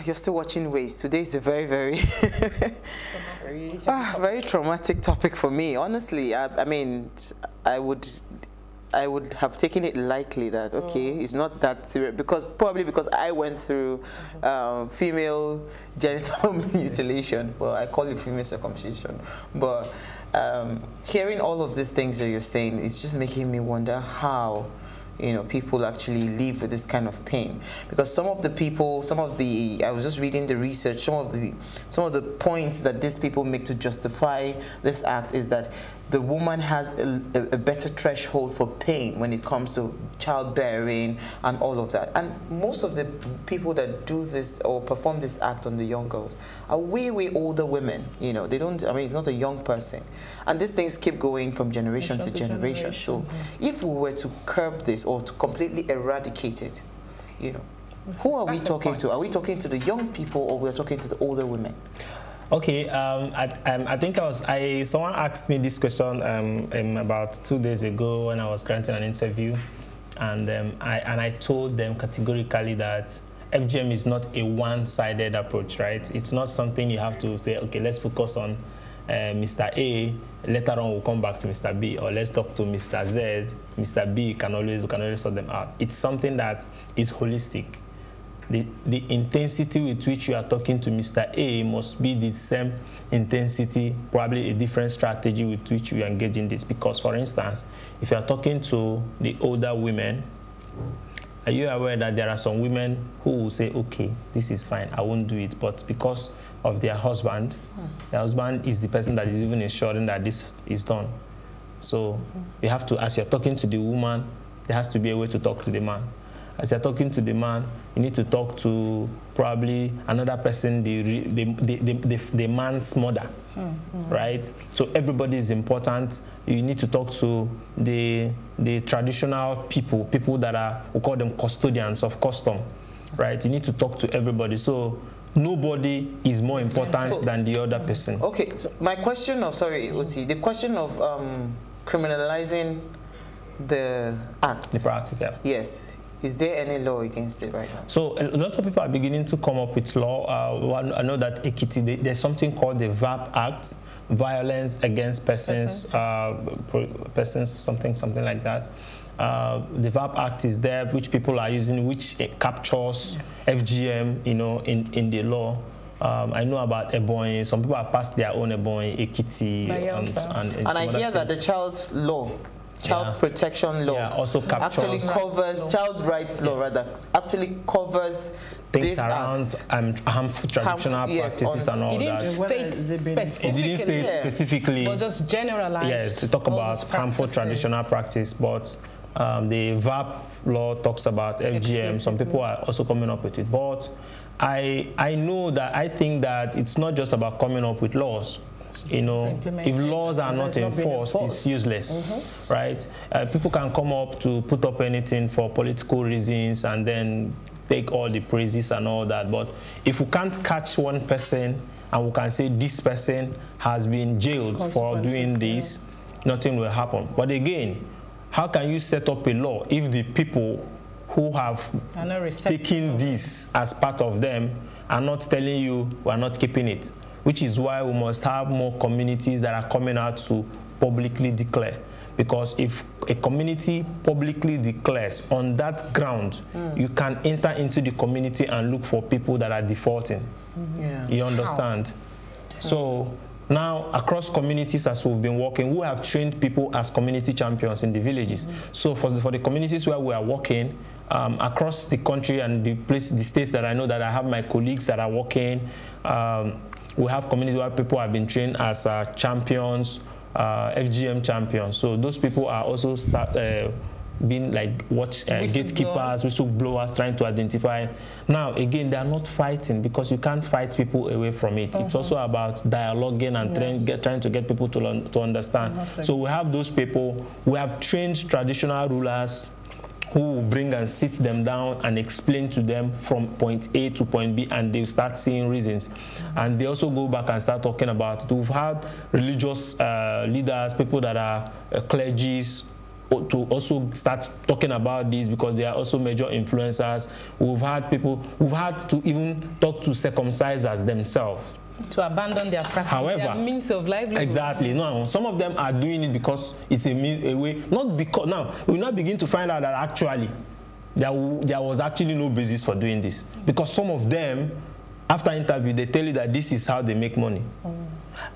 Oh, you're still watching WAYS. Today is a very, very, very, ah, very traumatic topic for me. Honestly, I, I mean, I would I would have taken it likely that okay, oh. it's not that serious because probably because I went through mm-hmm. um, female genital mutilation. Well, I call it female circumcision, but um, hearing all of these things that you're saying is just making me wonder how you know, people actually live with this kind of pain. Because some of the people, some of the, I was just reading the research, some of the, some of the points that these people make to justify this act is that the woman has a, a, better threshold for pain when it comes to childbearing and all of that. And most of the people that do this or perform this act on the young girls are way, way older women. You know, they don't, I mean, it's not a young person. And these things keep going from generation to, to generation. generation. So if we were to curb this or to completely eradicate it, you know, who are we talking to? Are we talking to the young people or we're talking to the older women? Okay, um, I, um, I, think I was, I, someone asked me this question um, um about two days ago when I was granting an interview, and, um, I, and I told them categorically that FGM is not a one-sided approach, right? It's not something you have to say, okay, let's focus on uh, Mr. A, later on we'll come back to Mr. B, or let's talk to Mr. Z, Mr. B can always, can always sort them out. It's something that is holistic the, the intensity with which you are talking to Mr. A must be the same intensity, probably a different strategy with which you engage in this. Because, for instance, if you are talking to the older women, are you aware that there are some women who will say, okay, this is fine, I won't do it, but because of their husband, mm. their husband is the person that is even ensuring that this is done. So you have to, as you're talking to the woman, there has to be a way to talk to the man as you're talking to the man, you need to talk to probably another person, the, the, the, the, the man's mother, mm -hmm. right? So everybody is important. You need to talk to the, the traditional people, people that are, we call them custodians of custom, right? You need to talk to everybody. So nobody is more important so, than the other person. Okay, so my question of, sorry, Oti, the question of um, criminalizing the act. The practice, yeah. Yes. Is there any law against it right now? So a lot of people are beginning to come up with law. Uh, I know that Ekiti, there's something called the VAP Act, Violence Against Persons, uh, persons something, something like that. Uh, the VAP Act is there, which people are using, which captures FGM, you know, in, in the law. Um, I know about Ebonyi. Some people have passed their own Ebonyi, Ekiti, and, and, and, and I hear that the child's law child yeah. protection law yeah, also actually covers child rights law rather actually covers things around um, harmful traditional harmful, yes, practices and all that. State it didn't state yeah. specifically. But just generalize. Yes, to talk about harmful traditional practice, but um, the VAP law talks about FGM. Some people are also coming up with it, but I I know that I think that it's not just about coming up with laws you know, if laws are not enforced, not it's useless, mm -hmm. right? Uh, people can come up to put up anything for political reasons and then take all the praises and all that. But if we can't catch one person and we can say this person has been jailed for doing this, yeah. nothing will happen. But again, how can you set up a law if the people who have taken this as part of them are not telling you we are not keeping it? Which is why we must have more communities that are coming out to publicly declare. Because if a community publicly declares on that ground, mm. you can enter into the community and look for people that are defaulting. Mm -hmm. yeah. You understand? How? So now across communities as we've been working, we have trained people as community champions in the villages. Mm -hmm. So for the, for the communities where we are working, um, across the country and the place, the states that I know that I have my colleagues that are working, um, we have communities where people have been trained as uh, champions, uh, FGM champions. So those people are also start, uh, being like watch uh, gatekeepers, whistleblowers, trying to identify. Now, again, they are not fighting because you can't fight people away from it. It's also uh-huh. about dialoguing and yeah. trying, get, trying to get people to, learn, to understand. So we have those people. We have trained traditional rulers who will bring and sit them down and explain to them from point A to point B and they start seeing reasons. And they also go back and start talking about it. We've had religious uh, leaders, people that are uh, clergies to also start talking about this because they are also major influencers. We've had people, we've had to even talk to circumcisers themselves to abandon their practice, However, their means of livelihood. Exactly. No, some of them are doing it because it's a, a way, not because, now, we now begin to find out that actually there, there was actually no basis for doing this. Because some of them, after interview, they tell you that this is how they make money. Mm.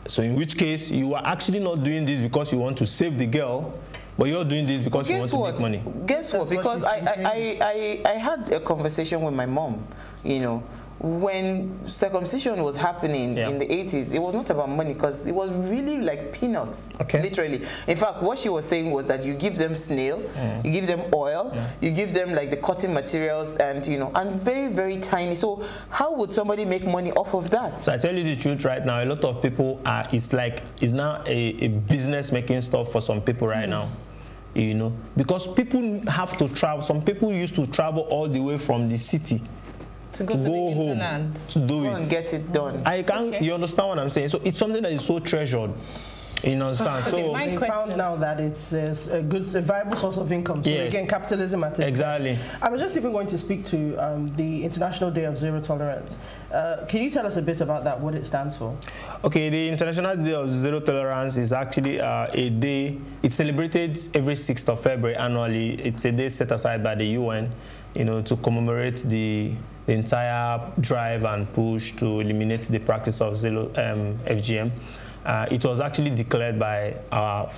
So in which case, you are actually not doing this because you want to save the girl, but you're doing this because Guess you want what? to make money. Guess That's what? Because what I, I, I, I had a conversation with my mom, you know, when circumcision was happening yeah. in the 80s, it was not about money because it was really like peanuts, okay. literally. In fact, what she was saying was that you give them snail, mm. you give them oil, yeah. you give them like the cutting materials and, you know, and very, very tiny. So how would somebody make money off of that? So I tell you the truth right now, a lot of people are, it's like, it's now a, a business making stuff for some people right mm. now you know because people have to travel some people used to travel all the way from the city to go, to, to go home to do go it and get it done. I can't. Okay. You understand what I'm saying? So it's something that is so treasured. You understand? okay, so they found now that it's a good, a viable source of income. So yes. again, capitalism at its exactly. Best. I was just even going to speak to um, the International Day of Zero Tolerance. Uh, can you tell us a bit about that? What it stands for? Okay, the International Day of Zero Tolerance is actually uh, a day. It's celebrated every 6th of February annually. It's a day set aside by the UN, you know, to commemorate the the entire drive and push to eliminate the practice of zero, um, FGM. Uh, it was actually declared by our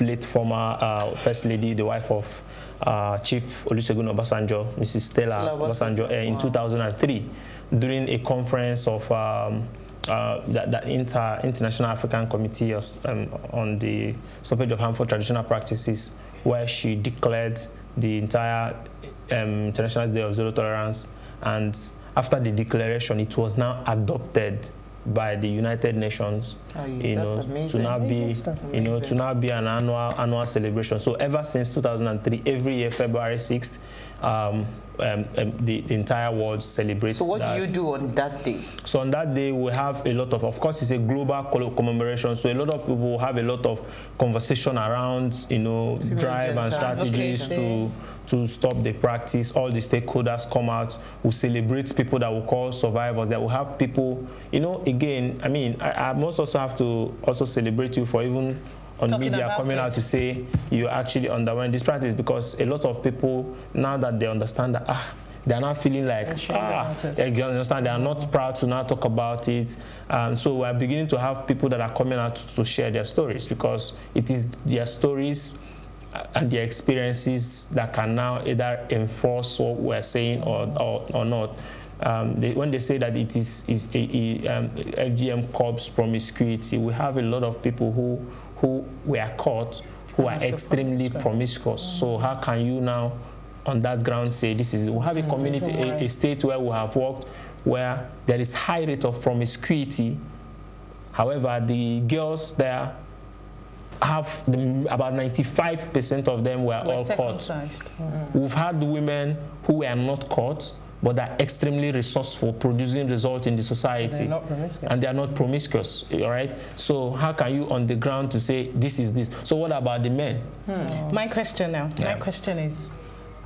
late former uh, First Lady, the wife of uh, Chief Olusegun Obasanjo, Mrs. Stella Obasanjo, uh, in wow. 2003 during a conference of um, uh, that, that inter, International African Committee of, um, on the stoppage of harmful traditional practices, where she declared the entire um, International Day of Zero Tolerance and after the declaration, it was now adopted by the United Nations, oh, you know, to now be, you know, to now be an annual annual celebration. So ever since 2003, every year February 6th, um, um, um, the, the, entire world celebrates. So what that. do you do on that day? So on that day, we have a lot of, of course, it's a global commemoration. So a lot of people have a lot of conversation around, you know, drive and strategies okay. to to stop the practice. All the stakeholders come out. We celebrate people that we call survivors. That will have people, you know, again, I mean, I, I must also have to also celebrate you for even on Talking media coming it. out to say you actually underwent this practice because a lot of people, now that they understand that, ah, they are not feeling like, ah, you understand, they are not proud to now talk about it. Um, so we are beginning to have people that are coming out to, to share their stories because it is their stories and their experiences that can now either enforce what we're saying or, or, or not. Um, they, when they say that it is, is a, a, um, FGM corpse promiscuity, we have a lot of people who, who were caught who are extremely promiscuous. So how can you now, on that ground, say this is, we have a community, a, a state where we have worked where there is high rate of promiscuity. However, the girls there have the, about 95% of them were, were all caught. Mm. We've had women who were not caught, but are extremely resourceful, producing results in the society. And they are not promiscuous, all right? So how can you on the ground to say this is this? So what about the men? Hmm. My question now, yeah. my question is,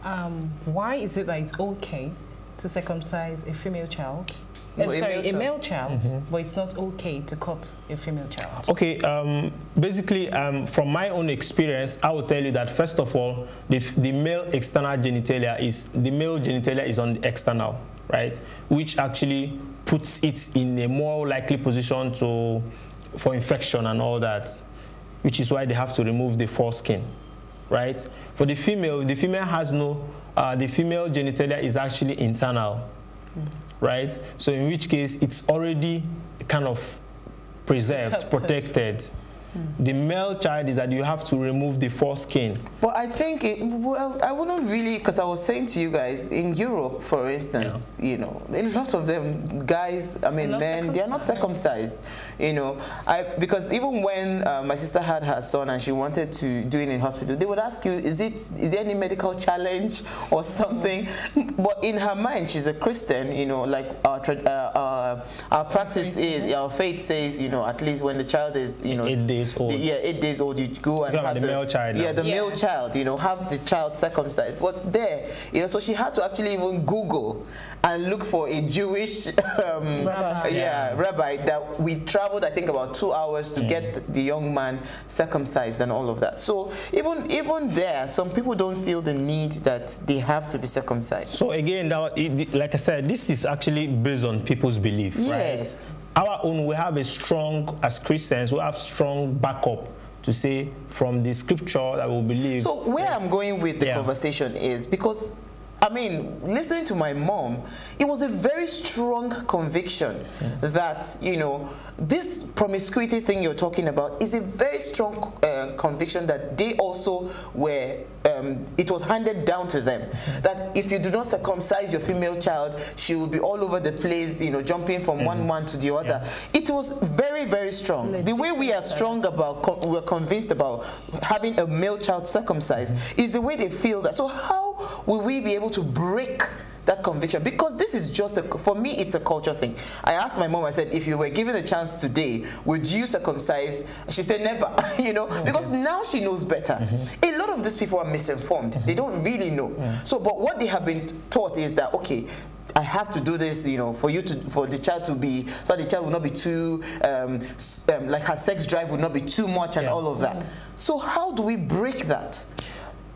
um, why is it that it's okay to circumcise a female child uh, sorry, a male child, mm -hmm. but it's not okay to cut a female child. Okay, um, basically, um, from my own experience, I will tell you that first of all, the, the male external genitalia is the male genitalia is on the external, right, which actually puts it in a more likely position to for infection and all that, which is why they have to remove the foreskin, right? For the female, the female has no, uh, the female genitalia is actually internal. Mm -hmm right? So in which case it's already kind of preserved, protected. Mm. The male child is that you have to remove the foreskin. Well, I think, it, well, I wouldn't really, because I was saying to you guys, in Europe, for instance, yeah. you know, a lot of them, guys, I mean, men, they are not circumcised, you know. I Because even when uh, my sister had her son and she wanted to do it in hospital, they would ask you, is it, is there any medical challenge or something? Mm. But in her mind, she's a Christian, you know, like our, uh, our, our practice is, our faith says, you know, at least when the child is, you know, days old. yeah, eight days old, you go and have the, the, male child. Yeah, the male child, you know, have the child circumcised. What's there? You know, so she had to actually even Google and look for a Jewish um, rabbi. Yeah, rabbi that we traveled, I think, about two hours to mm. get the young man circumcised and all of that. So even even there, some people don't feel the need that they have to be circumcised. So again, that, like I said, this is actually based on people's belief, yes. right? Our own, we have a strong, as Christians, we have strong backup to say from the scripture that we believe. So where yes. I'm going with the yeah. conversation is because I mean, listening to my mom, it was a very strong conviction mm. that, you know, this promiscuity thing you're talking about is a very strong uh, conviction that they also were, um, it was handed down to them. Mm. That if you do not circumcise your female child, she will be all over the place, you know, jumping from mm. one man to the other. Yeah. It was very, very strong. Legit. The way we are strong about, we're convinced about having a male child circumcised -hmm. is the way they feel that. So how will we be able to break that conviction because this is just a, for me it's a culture thing i asked my mom i said if you were given a chance today would you circumcise she said never you know okay. because now she knows better mm -hmm. a lot of these people are misinformed mm -hmm. they don't really know yeah. so but what they have been taught is that okay I have to do this, you know, for you to, for the child to be, so the child will not be too, um, um, like her sex drive will not be too much and yeah. all of that. Mm -hmm. So how do we break that?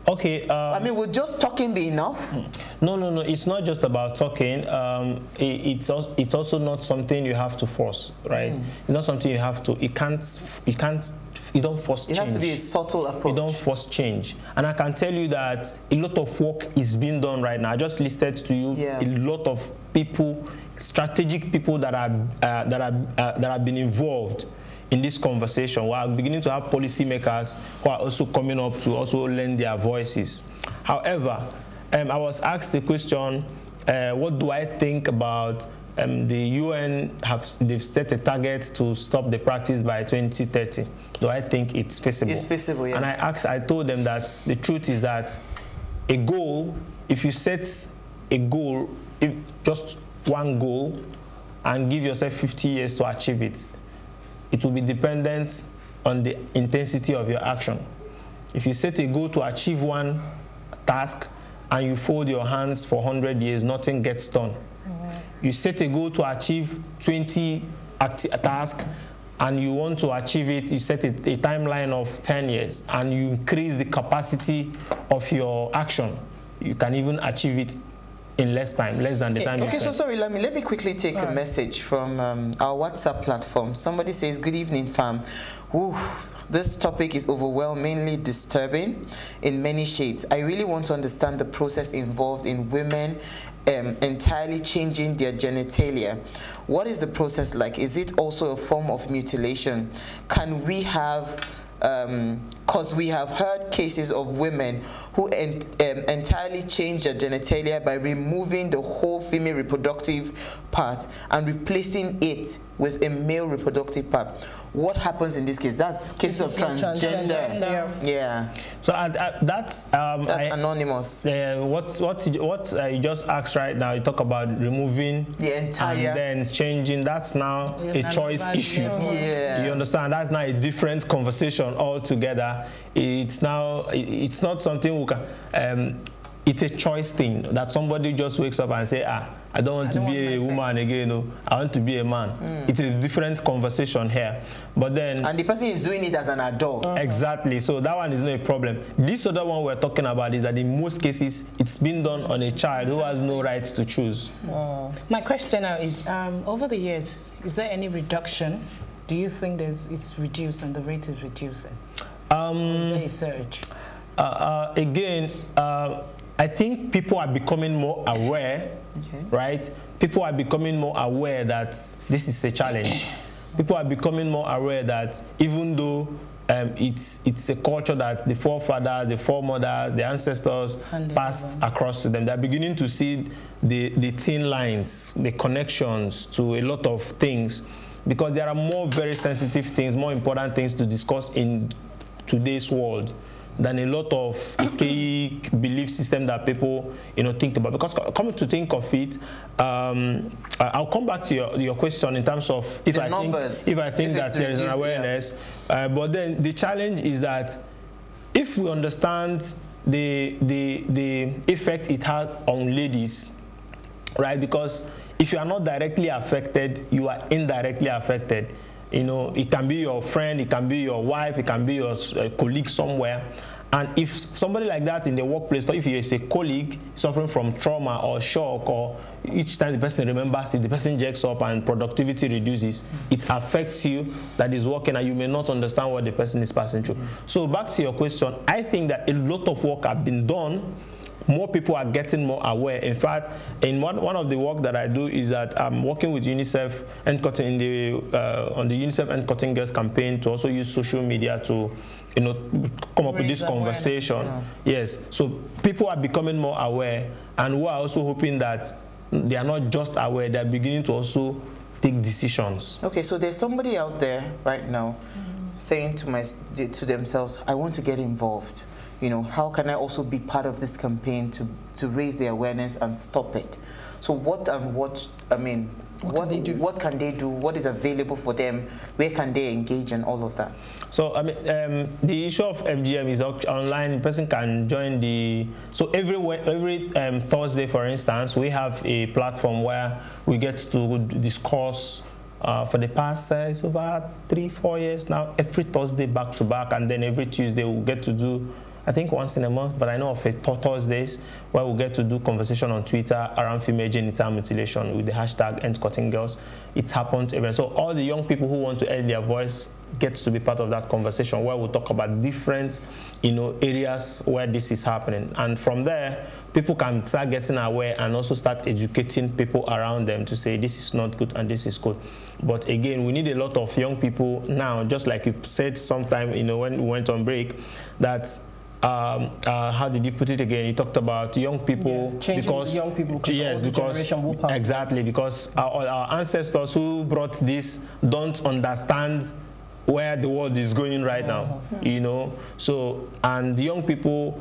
Okay. Um, I mean, would just talking be enough? No, no, no. It's not just about talking. Um, it, it's also, it's also not something you have to force, right? Mm. It's not something you have to. You can't. You can't. You don't force it change. It has to be a subtle approach. You don't force change. And I can tell you that a lot of work is being done right now. I just listed to you yeah. a lot of people, strategic people that are uh, that are uh, that have been involved in this conversation. We are beginning to have policymakers who are also coming up to also lend their voices. However, um, I was asked the question, uh, what do I think about um, the UN have they've set a target to stop the practice by 2030. Do I think it's feasible? It's feasible, yeah. And I asked, I told them that the truth is that a goal, if you set a goal, if just one goal, and give yourself 50 years to achieve it, it will be dependent on the intensity of your action. If you set a goal to achieve one task and you fold your hands for 100 years, nothing gets done. You set a goal to achieve 20 tasks and you want to achieve it, you set a, a timeline of 10 years and you increase the capacity of your action. You can even achieve it in less time, less than the okay. time. Okay, so sorry, let me let me quickly take All a right. message from um, our WhatsApp platform. Somebody says, "Good evening, fam. Ooh, this topic is overwhelmingly disturbing in many shades. I really want to understand the process involved in women um, entirely changing their genitalia. What is the process like? Is it also a form of mutilation? Can we have because um, we have heard cases of women who ent um, entirely change their genitalia by removing the whole female reproductive part and replacing it with a male reproductive part. What happens in this case? That's cases of transgender. transgender. Yeah. So uh, uh, that's um, that's I, anonymous. Uh, what what what uh, you just asked right now? You talk about removing the entire and then changing. That's now a choice issue. Yeah. You understand? That's now a different conversation altogether. It's now it's not something we can. Um, it's a choice thing that somebody just wakes up and say, ah, I don't want I to don't be want a woman again. No, I want to be a man. Mm. It's a different conversation here. But then, and the person is doing it as an adult. Uh-huh. Exactly. So that one is not a problem. This other one we're talking about is that in most cases, it's been done on a child who has no right to choose. My question now is: um, over the years, is there any reduction? Do you think there's it's reduced and the rate is reducing? Um, is there a surge? Uh, uh, again. Uh, I think people are becoming more aware, okay. right? People are becoming more aware that this is a challenge. people are becoming more aware that even though um, it's it's a culture that the forefathers, the foremothers, the ancestors passed across to them. They're beginning to see the the thin lines, the connections to a lot of things, because there are more very sensitive things, more important things to discuss in today's world than a lot of archaic belief system that people you know think about. Because coming to think of it, um, I'll come back to your, your question in terms of if the I numbers, think if I think if that there is an awareness. Yeah. Uh, but then the challenge is that if we understand the the the effect it has on ladies, right? Because if you are not directly affected, you are indirectly affected. You know, it can be your friend, it can be your wife, it can be your uh, colleague somewhere. And if somebody like that in the workplace, or if is a colleague suffering from trauma or shock, or each time the person remembers it, the person jacks up and productivity reduces, it affects you that is working and you may not understand what the person is passing through. So back to your question, I think that a lot of work has been done more people are getting more aware. In fact, in one, one of the work that I do is that I'm working with UNICEF and cutting the uh, on the UNICEF and cutting girls campaign to also use social media to you know come up Raise with this conversation. Yeah. Yes, so people are becoming more aware, and we're also hoping that they are not just aware; they're beginning to also take decisions. Okay, so there's somebody out there right now mm -hmm. saying to my to themselves, "I want to get involved." You know, how can I also be part of this campaign to, to raise the awareness and stop it? So what and what, I mean, what, what, can what, can they do? What is available for them? Where can they engage and all of that? So, I mean, um, the issue of FGM is online. The person can join the... So every, every um, Thursday, for instance, we have a platform where we get to discuss uh, for the past uh, it's over three, four years now, every Thursday back to back, and then every Tuesday we'll get to do I think once in a month, but I know of it Thursdays where we get to do conversation on Twitter around female genital mutilation with the hashtag End Cutting Girls. It happens every so all the young people who want to add their voice gets to be part of that conversation where we talk about different you know areas where this is happening. And from there people can start getting aware and also start educating people around them to say this is not good and this is good. But again we need a lot of young people now just like you said sometime you know when we went on break that um, uh, how did you put it again? You talked about young people yeah, because young people yes, because exactly because our, our ancestors who brought this don't understand where the world is going right now. Uh -huh. You know, so and young people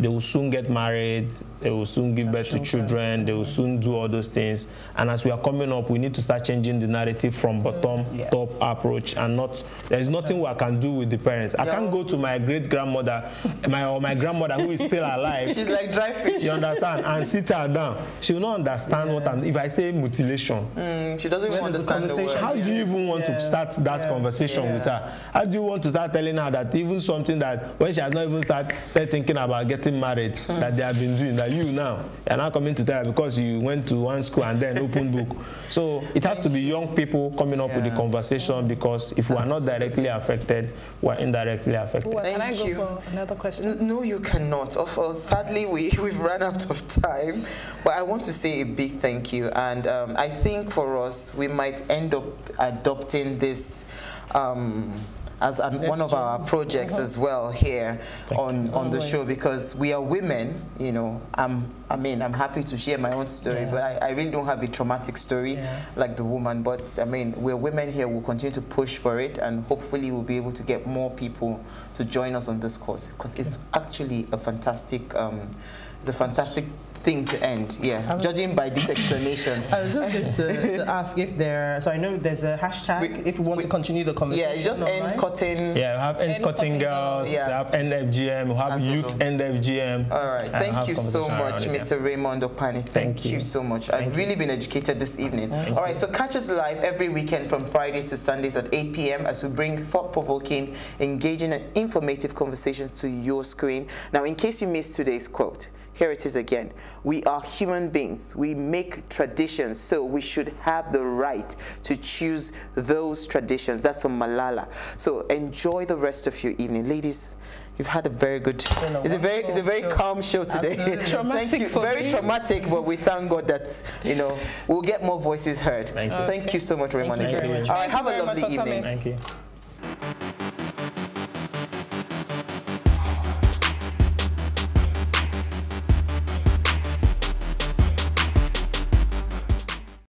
they will soon get married, they will soon give birth to children, they will soon do all those things. And as we are coming up, we need to start changing the narrative from bottom yes. top approach and not, there's nothing I can do with the parents. I can't go to my great grandmother, my or my grandmother who is still alive. She's like dry fish. You understand? And sit her down. She will not understand yeah. what I'm, if I say mutilation. Mm, she doesn't even understand the, the word. How do you even want yeah. to start that yeah. conversation with her? How do you want to start telling her that even something that when she has not even started thinking about getting getting married that they have been doing that you now are now coming to tell because you went to one school and then open book. So it has to be young people coming up yeah. with the conversation because if we are not directly affected we are indirectly affected. Well, can I go you. for another question? No you cannot. Of course sadly we, we've run out of time but I want to say a big thank you. And um, I think for us we might end up adopting this um, as an, one of our projects as well here on, on the show because we are women, you know, I'm, I mean, I'm happy to share my own story, yeah. but I, I, really don't have a traumatic story yeah. like the woman. But I mean, we're women here, we'll continue to push for it and hopefully we'll be able to get more people to join us on this course because it's actually a fantastic, um, it's a fantastic thing to end. Yeah, judging by this explanation. I was just going to, to, ask if there. So I know there's a hashtag we, if we want we, to continue the conversation. Yeah, it's just end cutting. Yeah, we have end, end cutting, girls. Yeah. We have end FGM. We have youth end FGM. All right. Thank you so much, Mr. Raymond Okpani. Thank, Thank you. you. so much. Thank I've really been educated this evening. Thank All right. So catch us live every weekend from Fridays to Sundays at 8 p.m. as we bring thought-provoking, engaging, and informative conversations to your screen. Now, in case you missed today's quote. Here it is again. We are human beings. We make traditions, so we should have the right to choose those traditions. That's from Malala. So enjoy the rest of your evening. Ladies, you've had a very good, it's a very, it's a very show. calm show today. thank you. Very me. traumatic, but we thank God that, you know, we'll get more voices heard. Thank you. Thank you so much, Raymond. All right, have a lovely evening. Thank you.